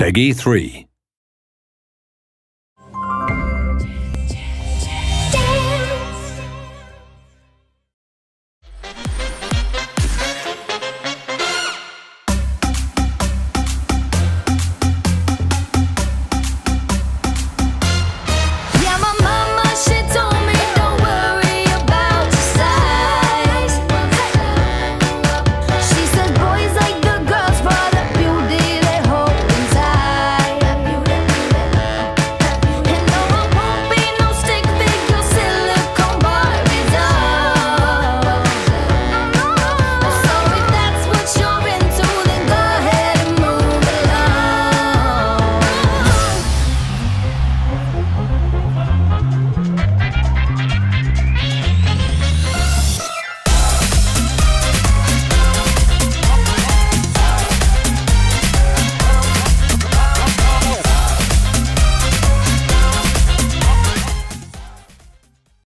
Peggy 3.